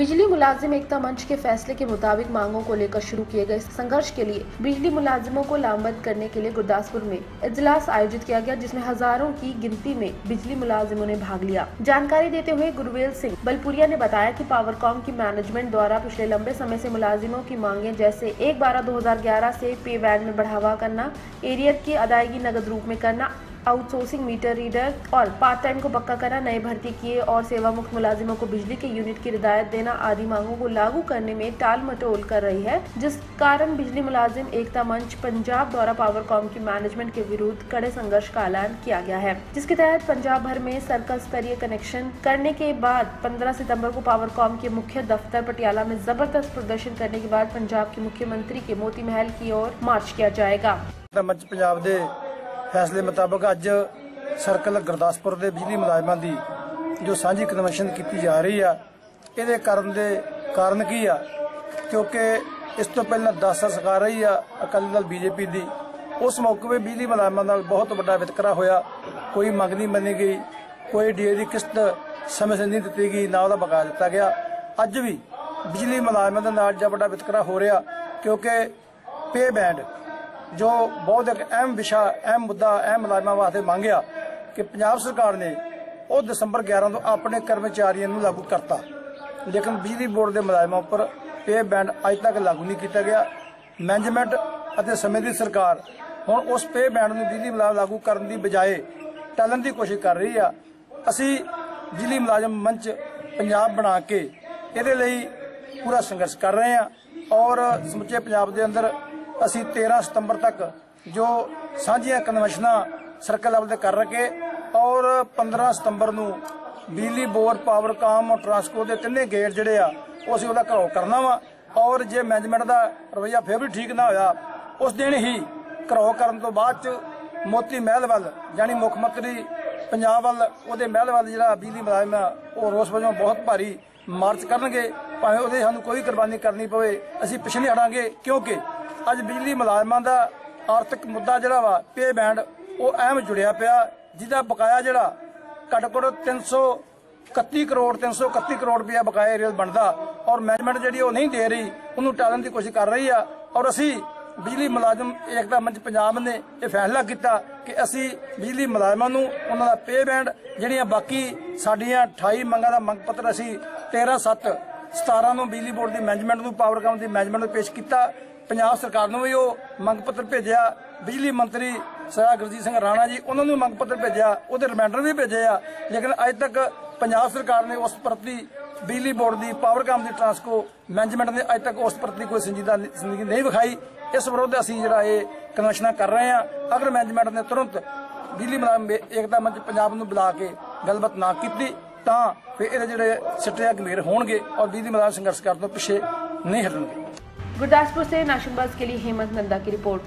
बिजली मुलाजिम एकता मंच के फैसले के मुताबिक मांगों को लेकर शुरू किए गए संघर्ष के लिए बिजली मुलाजिमों को लामबंद करने के लिए गुरदासपुर में इजलास आयोजित किया गया, जिसमें हज़ारों की गिनती में बिजली मुलाजिमों ने भाग लिया। जानकारी देते हुए गुरवेल सिंह बलपुरिया ने बताया कि पावरकॉम की मैनेजमेंट द्वारा पिछले लंबे समय ऐसी मुलाजिमों की मांगे जैसे एक बारह दो से पे वैन में बढ़ावा करना, एरियर की अदायगी नगद रूप में करना आउटसोर्सिंग मीटर रीडर और पार्ट टाइम को पक्का करना नए भर्ती किए और सेवामुक्त मुलाजिमों को बिजली के यूनिट की हिदायत देना आदि मांगों को लागू करने में टाल मटोल कर रही है, जिस कारण बिजली मुलाजिम एकता मंच पंजाब द्वारा पावर कॉम की मैनेजमेंट के विरुद्ध कड़े संघर्ष का ऐलान किया गया है। जिसके तहत पंजाब भर में सर्कल स्तरीय कनेक्शन करने के बाद पंद्रह सितंबर को पावर कॉम के मुख्य दफ्तर पटियाला में ज़बरदस्त प्रदर्शन करने के बाद पंजाब के मुख्यमंत्री के मोती महल की ओर मार्च किया जाएगा। पंजाब ਫੈਸਲੇ ਮੁਤਾਬਕ ਅੱਜ ਸਰਕਲ ਗੁਰਦਾਸਪੁਰ ਦੇ ਬਿਜਲੀ ਮੁਲਾਜ਼ਮਾਂ ਦੀ ਜੋ ਸਾਂਝੀ ਕਨਵੈਨਸ਼ਨ ਕੀਤੀ ਜਾ ਰਹੀ ਆ, ਇਹਦੇ ਕਾਰਨ ਦੇ ਕਾਰਨ ਕੀ ਆ? ਕਿਉਂਕਿ ਇਸ ਤੋਂ ਪਹਿਲਾਂ 10 ਸਰਕਾਰ ਰਹੀ ਆ, ਅਕਾਲੀ ਦਲ ਬੀਜੇਪੀ ਦੀ, ਉਸ ਮੌਕੇ 'ਤੇ ਬਿਜਲੀ ਮੁਲਾਜ਼ਮਾਂ ਨਾਲ ਬਹੁਤ ਵੱਡਾ ਵਿਤਕਰਾ ਹੋਇਆ। ਕੋਈ ਮੰਗ ਨਹੀਂ ਮੰਨੀ ਗਈ, ਕੋਈ ਡੀਏ ਦੀ ਕਿਸ਼ਤ ਸਮੇਂ ਸਿਰ ਨਹੀਂ ਦਿੱਤੀ ਗਈ, ਨਾ ਉਹਦਾ ਬਕਾ ਦਿੱਤਾ ਗਿਆ। ਅੱਜ ਵੀ ਬਿਜਲੀ ਮੁਲਾਜ਼ਮਾਂ ਦੇ ਨਾਲ ਜਿਹੜਾ ਵੱਡਾ ਵਿਤਕਰਾ ਹੋ ਰਿਹਾ, ਕਿਉਂਕਿ ਪੇ ਬੈਂਡ ਜੋ ਬਹੁਤ ਇੱਕ ਅਹਿਮ ਵਿਸ਼ਾ, ਅਹਿਮ ਮੁੱਦਾ, ਅਹਿਮ ਮੁਲਾਜ਼ਮਾਂ ਵਾਸਤੇ ਮੰਗਿਆ ਕਿ ਪੰਜਾਬ ਸਰਕਾਰ ਨੇ ਉਹ ਦਸੰਬਰ 11 ਤੋਂ ਆਪਣੇ ਕਰਮਚਾਰੀਆਂ ਨੂੰ ਲਾਗੂ ਕਰਤਾ। ਲੇਕਿਨ ਬਿਜਲੀ ਬੋਰਡ ਦੇ ਮੁਲਾਜ਼ਮਾਂ ਉੱਪਰ ਪੇ ਬੈਂਡ ਅਜੇ ਤੱਕ ਲਾਗੂ ਨਹੀਂ ਕੀਤਾ ਗਿਆ। ਮੈਨੇਜਮੈਂਟ ਅਤੇ ਸਮੇਂ ਦੀ ਸਰਕਾਰ ਹੁਣ ਉਸ ਪੇ ਬੈਂਡ ਨੂੰ ਬਿਜਲੀ ਮੁਲਾਜ਼ਮ ਲਾਗੂ ਕਰਨ ਦੀ ਬਜਾਏ ਟਾਲਣ ਦੀ ਕੋਸ਼ਿਸ਼ ਕਰ ਰਹੀ ਆ। ਅਸੀਂ ਬਿਜਲੀ ਮੁਲਾਜ਼ਮ ਮੰਚ ਪੰਜਾਬ ਬਣਾ ਕੇ ਇਹਦੇ ਲਈ ਪੂਰਾ ਸੰਘਰਸ਼ ਕਰ ਰਹੇ ਆ ਔਰ ਸਮੁੱਚੇ ਪੰਜਾਬ ਦੇ ਅੰਦਰ ਅਸੀਂ 13 ਸਤੰਬਰ ਤੱਕ ਜੋ ਸਾਂਝੀਆਂ ਕਨਵੈਨਸ਼ਨਾਂ ਸਰਕਲ ਲੈਵਲ ਤੇ ਕਰ ਰਕੇ ਔਰ 15 ਸਤੰਬਰ ਨੂੰ ਬਿਜਲੀ ਬੋਰਡ ਪਾਵਰਕਾਮ ਟਰਾਂਸਕੋ ਦੇ ਤਿੰਨੇ ਗੇਟ ਜਿਹੜੇ ਆ, ਉਹ ਅਸੀਂ ਉਹਦਾ ਘਰੋ ਕਰਨਾ ਵਾ ਔਰ ਜੇ ਮੈਨੇਜਮੈਂਟ ਦਾ ਰਵੱਈਆ ਫਿਰ ਵੀ ਠੀਕ ਨਾ ਹੋਇਆ, ਉਸ ਦਿਨ ਹੀ ਘਰੋ ਕਰਨ ਤੋਂ ਬਾਅਦ ਚ ਮੋਤੀ ਮਹਿਲ ਵੱਲ ਯਾਨੀ ਮੁੱਖ ਮੰਤਰੀ ਪੰਜਾਬ ਵੱਲ ਉਹਦੇ ਮਹਿਲ ਵੱਲ ਜਿਹੜਾ ਬਿਜਲੀ ਮੁਲਾਜ਼ਮ ਆ, ਉਹ ਰੋਸ ਵਜੋਂ ਬਹੁਤ ਭਾਰੀ ਮਾਰਚ ਕਰਨਗੇ, ਭਾਵੇਂ ਉਹਦੇ ਸਾਨੂੰ ਕੋਈ ਕੁਰਬਾਨੀ ਕਰਨੀ ਪਵੇ, ਅਸੀਂ ਪਿੱਛੇ ਨਹੀਂ ਹਟਾਂਗੇ, ਕਿਉਂਕਿ ਅੱਜ ਬਿਜਲੀ ਮੁਲਾਜ਼ਮਾਂ ਦਾ ਆਰਥਿਕ ਮੁੱਦਾ ਜਿਹੜਾ ਵਾ ਪੇ ਬੈਂਡ ਉਹ ਅਹਿਮ ਜੁੜਿਆ ਪਿਆ। ਜਿਹਦਾ ਬਕਾਇਆ ਜਿਹੜਾ ਘੱਟ ਘੱਟ 331 ਕਰੋੜ 331 ਕਰੋੜ ਰੁਪਇਆ ਬਕਾਇਆ ਏਰੀਅਲ ਬਣਦਾ ਔਰ ਮੈਨੇਜਮੈਂਟ ਜਿਹੜੀ ਉਹ ਨਹੀਂ ਦੇ ਰਹੀ, ਉਹਨੂੰ ਟਾਲਣ ਦੀ ਕੋਸ਼ਿਸ਼ ਕਰ ਰਹੀ ਆ। ਔਰ ਅਸੀਂ ਬਿਜਲੀ ਮੁਲਾਜ਼ਮ ਏਕਤਾ ਮੰਚ ਪੰਜਾਬ ਨੇ ਇਹ ਫੈਸਲਾ ਕੀਤਾ ਕਿ ਅਸੀਂ ਬਿਜਲੀ ਮੁਲਾਜ਼ਮਾਂ ਨੂੰ ਉਹਨਾਂ ਦਾ ਪੇ ਬੈਂਡ ਜਿਹੜੀਆਂ ਬਾਕੀ ਸਾਡੀਆਂ 28 ਮੰਗਾਂ ਦਾ ਮੰਗ ਪੱਤਰ ਅਸੀਂ 13 7 17 ਨੂੰ ਬਿਜਲੀ ਬੋਰਡ ਦੀ ਮੈਨੇਜਮੈਂਟ ਨੂੰ ਪਾਵਰਕਾਮ ਦੀ ਮੈਨੇਜਮੈਂਟ ਨੂੰ ਪੇਸ਼ ਕੀਤਾ। ਪੰਜਾਬ ਸਰਕਾਰ ਨੂੰ ਵੀ ਉਹ ਮੰਗ ਪੱਤਰ ਭੇਜਿਆ। ਬਿਜਲੀ ਮੰਤਰੀ ਸਰਦਾਰ ਗੁਰਜੀਤ ਸਿੰਘ ਰਾਣਾ ਜੀ, ਉਹਨਾਂ ਨੂੰ ਮੰਗ ਪੱਤਰ ਭੇਜਿਆ। ਉਹਦੇ ਰਿਮਾਈਂਡਰ ਵੀ ਭੇਜੇ ਆ। ਲੇਕਿਨ ਅੱਜ ਤੱਕ ਪੰਜਾਬ ਸਰਕਾਰ ਨੇ ਉਸ ਪ੍ਰਤੀ ਬਿਜਲੀ ਬੋਰਡ ਦੀ ਪਾਵਰ ਪਾਵਰਕਾਮ ਦੀ ਟਰਾਂਸਕੋ ਮੈਨੇਜਮੈਂਟ ਨੇ ਅੱਜ ਤੱਕ ਉਸ ਪ੍ਰਤੀ ਕੋਈ ਸੰਜੀਦਾ ਸੰਜੀਦਗੀ ਨਹੀਂ ਵਿਖਾਈ। ਇਸ ਵਿਰੁੱਧ ਅਸੀਂ ਜਿਹੜਾ ਇਹ ਕਨਵੈਨਸ਼ਨਾਂ ਕਰ ਰਹੇ ਹਾਂ। ਅਗਰ ਮੈਨੇਜਮੈਂਟ ਨੇ ਤੁਰੰਤ ਬਿਜਲੀ ਮੁਲਾਜ਼ਮ ਏਕਤਾ ਮੰਚ ਪੰਜਾਬ ਨੂੰ ਬੁਲਾ ਕੇ ਗੱਲਬਾਤ ਨਾ ਕੀਤੀ ਤਾਂ ਫਿਰ ਇਹਦੇ ਜਿਹੜੇ ਸਿੱਟੇ ਗੰਭੀਰ ਹੋਣਗੇ ਔਰ ਵੀ ਦੀ ਮੈਦਾਨ ਸੰਘਰਸ਼ ਕਰਨ ਤੋਂ ਪਿੱਛੇ ਨਹੀਂ ਹਟਣਗੇ ਗੁਰਦਾਸਪੁਰ ਸੇ ਨਾਸ਼ਮਬਾਜ਼ ਕੇ ਲਈ ਹੇਮੰਤ ਨੰਦਾ ਕੀ ਰਿਪੋਰਟ